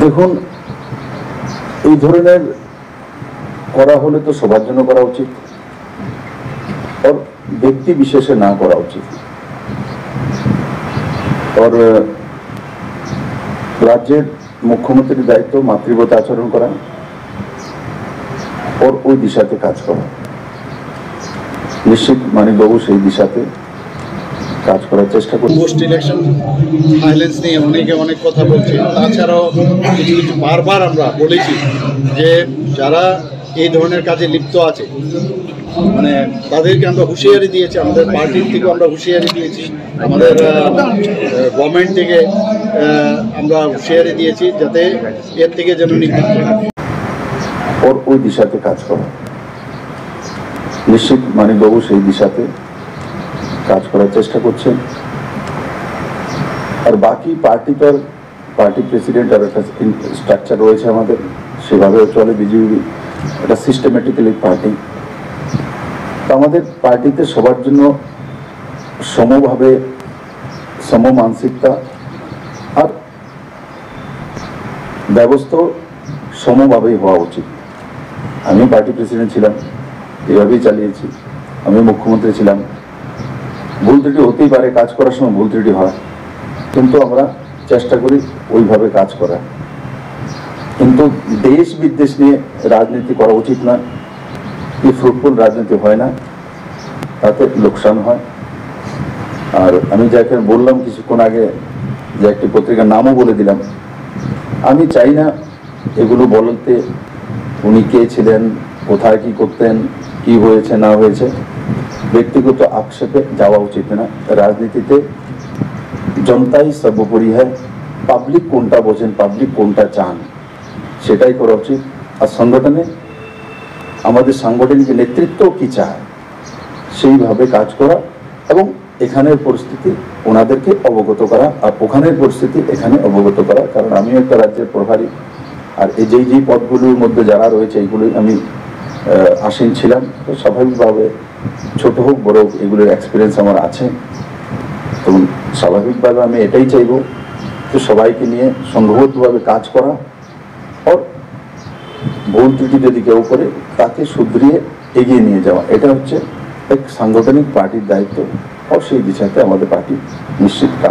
দেখুন, এই ধরনের করা হলে তো সবার জন্য করা উচিত। আর ব্যক্তি বিশেষে না করা উচিত। আর, রাজ্যের মুখ্যমন্ত্রীর দায়িত্ব মাতৃবত আচরণ করা। ওর ওই দিশাতে কাজ করা। নিশ্চিত মানিকবাবু সেই দিশাতে কাজ করার চেষ্টা করছেন পোস্ট ইলেকশন ভায়োলেন্স নিয়ে অনেকে অনেক কথা বলছে। তাছাড়াও কিছু কিছু বারবার আমরা বলেছি যে যারা এই ধরনের কাজে লিপ্ত আছে মানে তাদেরকে আমরা হুঁশিয়ারি দিয়েছি আমাদের পার্টির থেকে আমরা হুঁশিয়ারি দিয়েছি আমাদের গভর্নমেন্ট থেকে আমরা হুঁশিয়ারি দিয়েছি যাতে এর থেকে যেন নিবৃত্ত ওর ওই দিশাতে কাজ করা। নিশ্চিত মানিকবাবু সেই দিশাতে কাজ করার চেষ্টা করছেন। আর বাকি পার্টিটার, পার্টি প্রেসিডেন্ট আর একটা স্ট্রাকচার রয়েছে আমাদের সেভাবে চলে বিজেপি এটা সিস্টেমেটিক্যালি পার্টি। আমাদের পার্টিতে সবার জন্য সমভাবে সম মানসিকতা আর ব্যবস্থা সমভাবেই হওয়া উচিত। আমি পার্টি প্রেসিডেন্ট ছিলাম, এভাবেই চালিয়েছি। আমি মুখ্যমন্ত্রী ছিলাম। ভুল ত্রুটি হতেই পারে, কাজ করার সময় ভুল ত্রুটি হয়। কিন্তু আমরা চেষ্টা করি ওইভাবে কাজ করার। কিন্তু দেশ বিদ্বেষ নিয়ে রাজনীতি করা উচিত না কি ফ্রুটফুল রাজনীতি হয় না, তাতে লোকসান হয়। আর আমি যাকে বললাম কিছুক্ষণ আগে যে একটি পত্রিকার নামও বলে দিলাম। আমি চাই না এগুলো বলতে উনি কে ছিলেন, কোথায় কি করতেন, কি হয়েছে, না হয়েছে। ব্যক্তিগত আক্ষেপে যাওয়া উচিত না রাজনীতিতে জনতাই সর্বোপরি হয় পাবলিক কোনটা বোঝেন পাবলিক কোনটা চান, সেটাই করা উচিত। আর সংগঠনে আমাদের সাংগঠনিক নেতৃত্ব কি চায়, সেইভাবে কাজ করা এবং এখানের পরিস্থিতি ওনাদেরকে অবগত করা আর ওখানের পরিস্থিতি এখানে অবগত করা। কারণ আমিও একটা রাজ্যের প্রভারী আর এই যেই যেই পদগুলোর মধ্যে যারা রয়েছে, এইগুলোই আমি আসীন ছিলাম। তো স্বাভাবিকভাবে ছোট হোক, বড় হোক, এগুলোর এক্সপিরিয়েন্স আমার আছে। তো স্বাভাবিকভাবে আমি এটাই চাইব যে সবাইকে নিয়ে সংঘবদ্ধভাবে কাজ করা। আর ভুল ত্রুটি যদি কেউ করে, তাকে শুধরিয়ে এগিয়ে নিয়ে যাওয়া। এটা হচ্ছে এক সাংগঠনিক পার্টির দায়িত্ব। আর সেই দিশাতে আমাদের পার্টি নিশ্চিত।